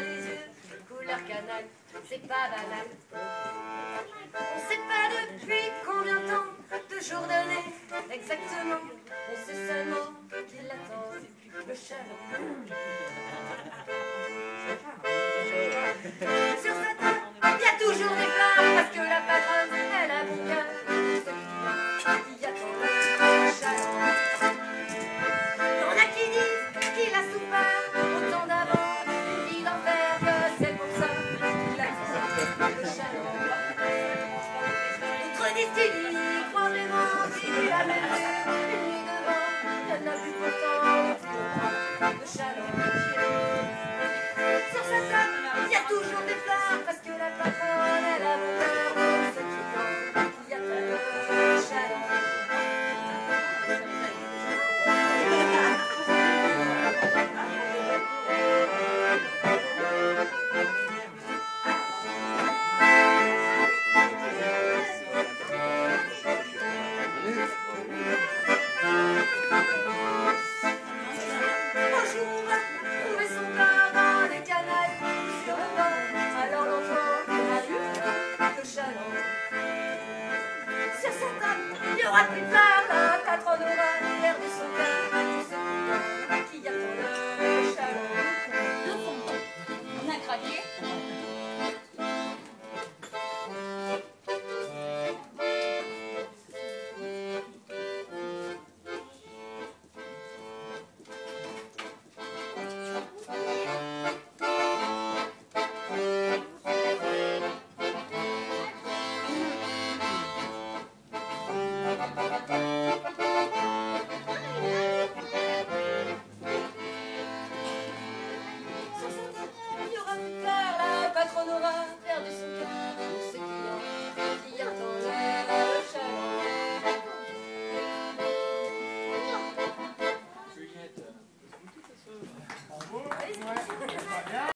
les yeux couleur canal, c'est pas banal. On sait pas depuis combien de temps, de jours d'année, exactement. On sait seulement qu'il attend C'est plus le chalon. Shalom. de chaleur. Sur cette il n'y aura plus de femme à quatre ans ハハハハ!